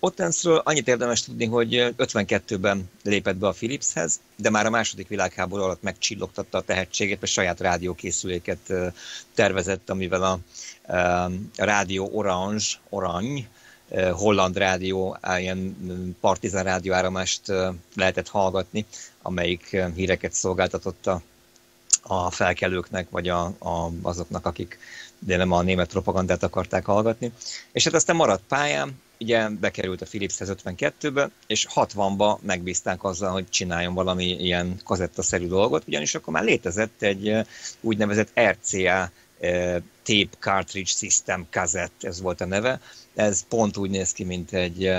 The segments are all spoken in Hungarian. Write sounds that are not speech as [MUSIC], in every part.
Ottensről annyit érdemes tudni, hogy 52-ben lépett be a Philipshez, de már a második világháború alatt megcsillogtatta a tehetségét, mert saját rádiókészüléket tervezett, amivel a, a rádió Orange, Orange, holland rádió, ilyen partizán rádióáramást lehetett hallgatni, amelyik híreket szolgáltatott a, felkelőknek, vagy a, a, azoknak, akik de nem a német propagandát akarták hallgatni. És hát aztán maradt pályán, ugye bekerült a Philips 52-be, és 60-ba megbízták azzal, hogy csináljon valami ilyen kazettaszerű dolgot, ugyanis akkor már létezett egy úgynevezett RCA Tape Cartridge System kazett, ez volt a neve. Ez pont úgy néz ki, mint egy,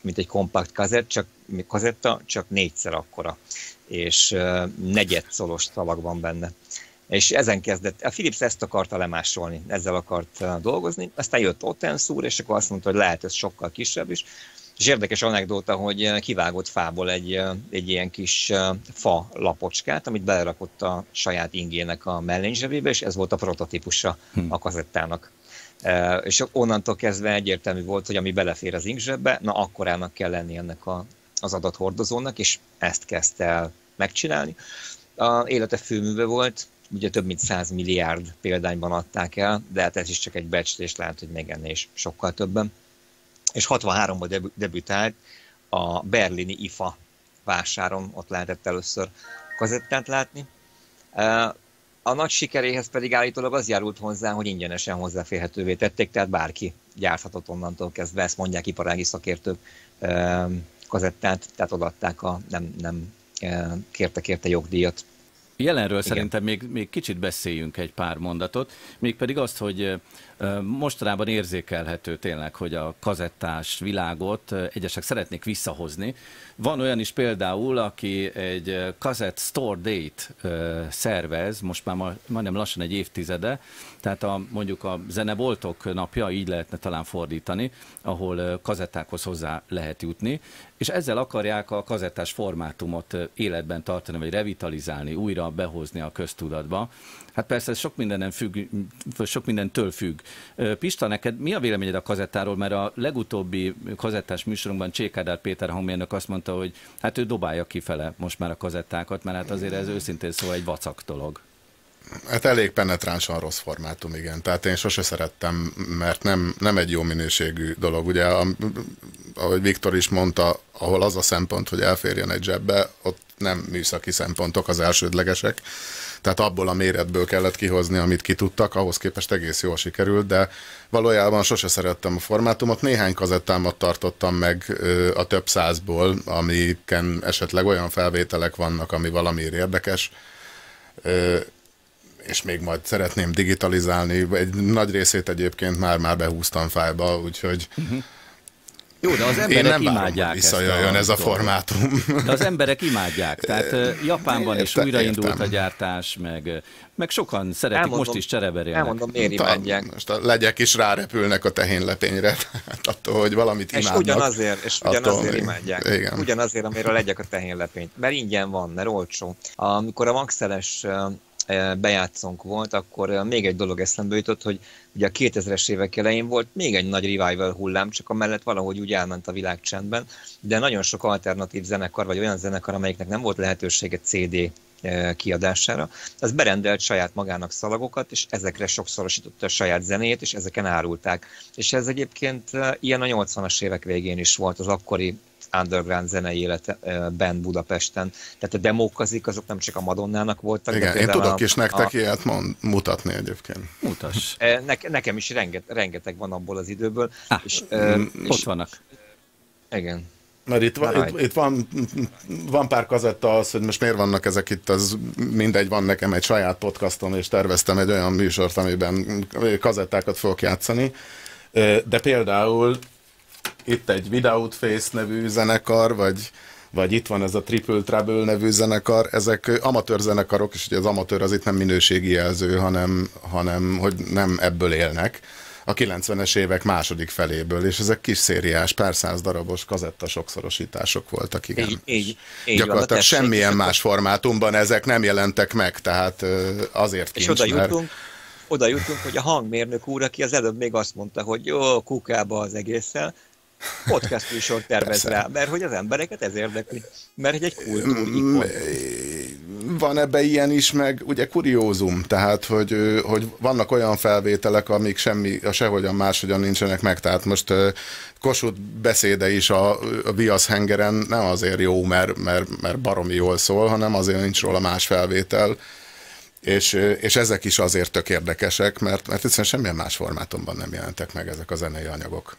mint egy kompakt kazett, csak kazetta, csak négyszer akkora, és negyed szolos szavak van benne. És ezen kezdett, a Philips ezt akarta lemásolni, ezzel akart dolgozni, aztán jött Ottens úr, és akkor azt mondta, hogy lehet ez sokkal kisebb is, és érdekes anekdóta, hogy kivágott fából egy, egy ilyen kis fa lapocskát, amit belerakott a saját ingének a mellényzsebébe, és ez volt a prototípusa hm. a kazettának. És onnantól kezdve egyértelmű volt, hogy ami belefér az inkzsebbe, na akkorának kell lenni ennek a, az adathordozónak, és ezt kezdte el megcsinálni. A élete főműve volt, ugye több mint 100 milliárd példányban adták el, de hát ez is csak egy becslés, lehet, hogy még ennél is sokkal többen. És 63-ban debütált a berlini IFA vásáron, ott lehetett először kazettát látni. A nagy sikeréhez pedig állítólag az járult hozzá, hogy ingyenesen hozzáférhetővé tették, tehát bárki gyárthatott onnantól kezdve, ezt mondják iparági szakértők kazettát, tehát odaadták a nem, nem kértek érte jogdíjat Jelenről Igen. szerintem még, még kicsit beszéljünk egy pár mondatot, mégpedig azt, hogy mostanában érzékelhető tényleg, hogy a kazettás világot egyesek szeretnék visszahozni. Van olyan is például, aki egy kazett store date szervez, most már ma, majdnem lassan egy évtizede, tehát a, mondjuk a zeneboltok napja, így lehetne talán fordítani, ahol kazettákhoz hozzá lehet jutni, és ezzel akarják a kazettás formátumot életben tartani, vagy revitalizálni, újra behozni a köztudatba. Hát persze ez sok mindenen függ, sok mindentől függ. Pista, neked mi a véleményed a kazettáról? Mert a legutóbbi kazettás műsorunkban Csékádár Péter hangmérnök azt mondta, hogy hát ő dobálja kifele most már a kazettákat, mert hát azért ez őszintén szó egy vacak dolog. Hát elég penetránsan rossz formátum, igen. Tehát én sose szerettem, mert nem, nem egy jó minőségű dolog. Ugye, ahogy Viktor is mondta, ahol az a szempont, hogy elférjen egy zsebbe, ott nem műszaki szempontok az elsődlegesek. Tehát abból a méretből kellett kihozni, amit ki tudtak, ahhoz képest egész jól sikerült, de valójában sose szerettem a formátumot. Néhány kazettámat tartottam meg a több százból, amiken esetleg olyan felvételek vannak, ami valamiért érdekes és még majd szeretném digitalizálni. Egy nagy részét egyébként már-már behúztam fájba, úgyhogy uh-huh. Jó, de az emberek Én nem imádják visszajöjjön ez a, ez a formátum. De az emberek imádják. Tehát Japánban is újraindult a gyártás, meg, meg sokan szeretik, elmondom, most is csereberélnek. Elmondom, miért imádják. Most a legyek is rárepülnek a tehénlepényre, [LAUGHS] tehát attól, hogy valamit imádnak. És ugyanazért, és ugyanazért attól, imádják. Igen. Ugyanazért, amire a legyek a tehénlepényt. Mert ingyen van, mert olcsó. Amikor a maxeles bejátszónk volt, akkor még egy dolog eszembe jutott, hogy ugye a 2000-es évek elején volt még egy nagy revival hullám, csak amellett valahogy úgy elment a világ csendben, de nagyon sok alternatív zenekar, vagy olyan zenekar, amelyiknek nem volt lehetősége CD kiadására, az berendelt saját magának szalagokat, és ezekre sokszorosította a saját zenéjét, és ezeken árulták. És ez egyébként ilyen a 80-as évek végén is volt az akkori underground zenei életben Budapesten. Tehát a demókazik azok nem csak a Madonnának voltak. Igen, de én tudok a, is nektek a, ilyet mond, mutatni egyébként. Mutass. Ne, nekem is renget, rengeteg van abból az időből. Ah, és, és, ott vannak. Igen. Mert itt, van, itt, itt van, van pár kazetta az, hogy most miért vannak ezek itt, az mindegy, van nekem egy saját podcastom, és terveztem egy olyan műsort, amiben kazettákat fogok játszani. De például itt egy Without Face nevű zenekar, vagy, vagy itt van ez a Triple Trouble nevű zenekar, ezek amatőr zenekarok, és ugye az amatőr az itt nem minőségi jelző, hanem, hanem hogy nem ebből élnek. A 90-es évek második feléből, és ezek kis szériás, pár száz darabos kazetta sokszorosítások voltak, igen. Így, így, így Gyakorlatilag van, semmilyen más formátumban ezek nem jelentek meg, tehát azért kincs, És oda mert... jutunk, oda jutunk, hogy a hangmérnök úr, aki az előbb még azt mondta, hogy jó, kukába az egésszel, podcast műsor tervez rá, mert hogy az embereket ez érdekli, mert egy kultúrikon. Van ebbe ilyen is, meg ugye kuriózum, tehát hogy, hogy vannak olyan felvételek, amik semmi, a sehogyan máshogyan nincsenek meg, tehát most Kossuth beszéde is a, a Viasz hengeren nem azért jó, mert, mert, mert baromi jól szól, hanem azért nincs róla más felvétel, és, és ezek is azért tök érdekesek, mert, mert egyszerűen semmilyen más formátumban nem jelentek meg ezek a zenei anyagok.